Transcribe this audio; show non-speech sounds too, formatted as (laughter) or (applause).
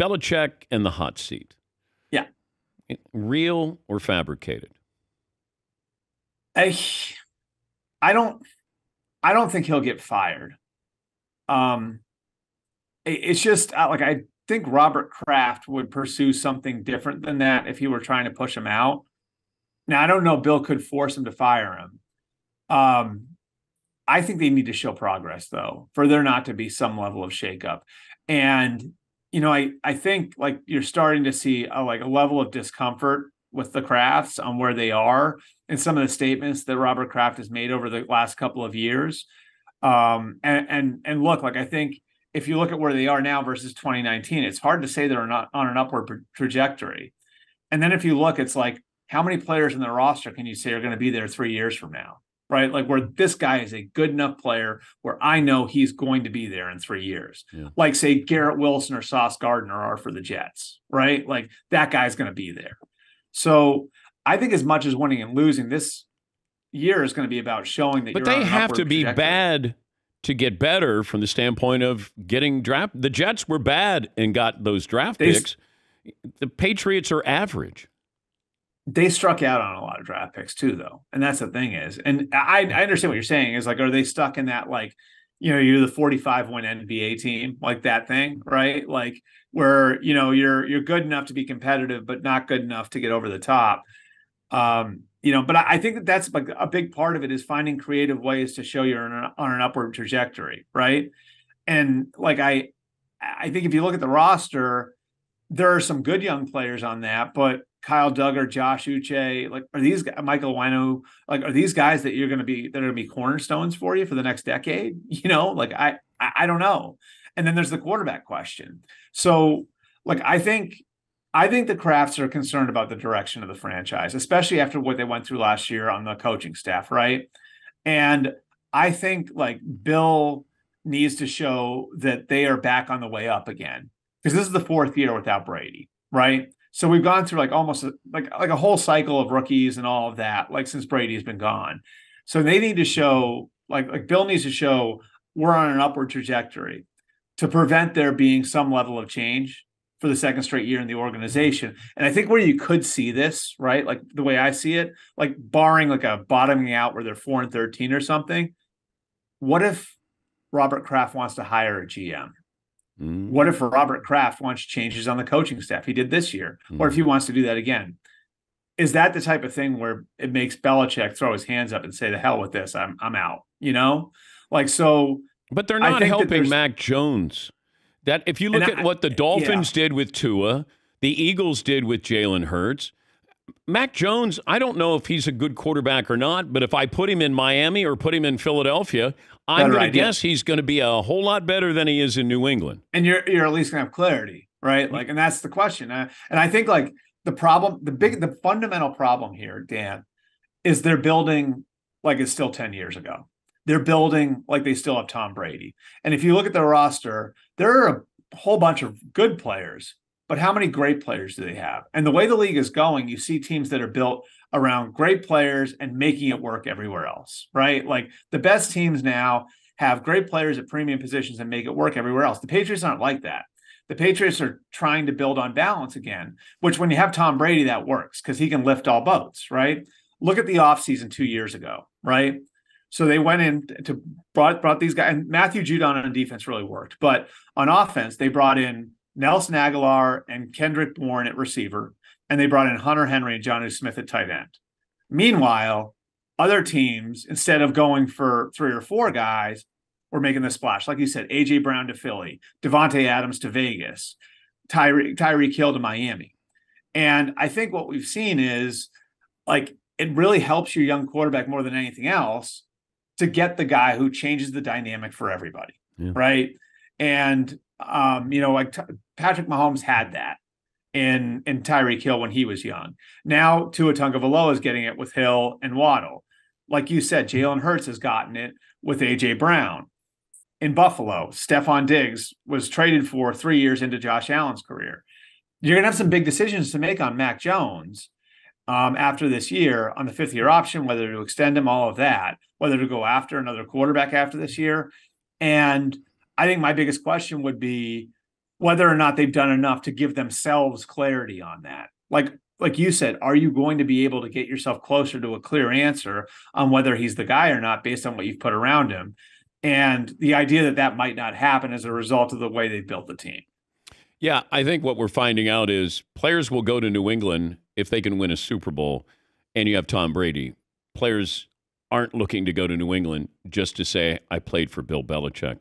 Belichick and the hot seat. Yeah. Real or fabricated? I, I don't, I don't think he'll get fired. Um, it's just uh, like I think Robert Kraft would pursue something different than that if he were trying to push him out. Now I don't know. Bill could force him to fire him. Um, I think they need to show progress though, for there not to be some level of shakeup. And you know, I I think like you're starting to see a, like a level of discomfort with the Krafts on where they are and some of the statements that Robert Kraft has made over the last couple of years. Um, and and and look, like I think if you look at where they are now versus 2019, it's hard to say they're not on an upward trajectory. And then if you look, it's like how many players in the roster can you say are going to be there three years from now? Right? Like where this guy is a good enough player where I know he's going to be there in three years. Yeah. Like say Garrett Wilson or Sauce Gardner are for the Jets, right? Like that guy's going to be there. So I think as much as winning and losing, this year is going to be about showing that. But they have to be trajectory. bad to get better from the standpoint of getting draft. The Jets were bad and got those draft they, picks. The Patriots are average they struck out on a lot of draft picks too, though. And that's the thing is, and I, I understand what you're saying is like, are they stuck in that like, you know, you're the 45 win NBA team, like that thing, right? Like where you know you're you're good enough to be competitive, but not good enough to get over the top. Um, you know, but I, I think that that's like a big part of it is finding creative ways to show you're on an, on an upward trajectory, right? And like I, I think if you look at the roster, there are some good young players on that, but Kyle Dugger, Josh Uche, like are these Michael Onwenu, like are these guys that you're going to be that are going to be cornerstones for you for the next decade? (laughs) You know, like I, I I don't know. And then there's the quarterback question. So like I think I think the Krafts are concerned about the direction of the franchise, especially after what they went through last year on the coaching staff, right? And I think like Bill needs to show that they are back on the way up again because this is the fourth year without Brady, right? So we've gone through like almost a, like like a whole cycle of rookies and all of that, like since Brady's been gone. So they need to show like like Bill needs to show we're on an upward trajectory to prevent there being some level of change for the second straight year in the organization. And I think where you could see this, right? Like the way I see it, like barring like a bottoming out where they're 4 and 13 or something, what if Robert Kraft wants to hire a GM? Mm. What if Robert Kraft wants changes on the coaching staff? He did this year, mm. or if he mm. wants to do that again. Is that the type of thing where it makes Belichick throw his hands up and say, "The hell with this, I'm I'm out." You know, like so. But they're not helping Mac Jones. That if you look at what the Dolphins yeah. did with Tua, the Eagles did with Jalen Hurts, Mac Jones, I don't know if he's a good quarterback or not, but if I put him in Miami or put him in Philadelphia, I'm going to guess he's going to be a whole lot better than he is in New England. And you're you're at least going to have clarity, right? Like, and that's the question. Uh, and I think like the problem, the big, the fundamental problem here, Dan, is they're building like it's still ten years ago. They're building like they still have Tom Brady. And if you look at the roster, there are a whole bunch of good players, but how many great players do they have? And the way the league is going, you see teams that are built around great players and making it work everywhere else, right? Like the best teams now have great players at premium positions and make it work everywhere else. The Patriots aren't like that. The Patriots are trying to build on balance again, which when you have Tom Brady, that works because he can lift all boats, right? Look at the offseason two years ago, right? So they went in to brought brought these guys, and Matthew Judon on defense really worked. But on offense, they brought in Nelson Agholor and Kendrick Bourne at receiver, and they brought in Hunter Henry and Jonnu Smith at tight end. Meanwhile, other teams, instead of going for three or four guys, were making the splash. Like you said, AJ Brown to Philly, Davante Adams to Vegas, Tyree Tyreek Hill to Miami. And I think what we've seen is like it really helps your young quarterback more than anything else to get the guy who changes the dynamic for everybody. Yeah. Right. And um, you know, like t- Patrick Mahomes had that in in Tyreek Hill when he was young. Now Tua Tagovailoa is getting it with Hill and Waddle. Like you said, Jalen Hurts has gotten it with AJ Brown. In Buffalo, Stefon Diggs was traded for three years into Josh Allen's career. You're gonna have some big decisions to make on Mac Jones um, after this year on the fifth year option, whether to extend him, all of that, whether to go after another quarterback after this year. And I think my biggest question would be whether or not they've done enough to give themselves clarity on that. Like like you said, are you going to be able to get yourself closer to a clear answer on whether he's the guy or not based on what you've put around him? And the idea that that might not happen as a result of the way they built the team. Yeah, I think what we're finding out is players will go to New England if they can win a Super Bowl and you have Tom Brady. Players aren't looking to go to New England just to say, I played for Bill Belichick.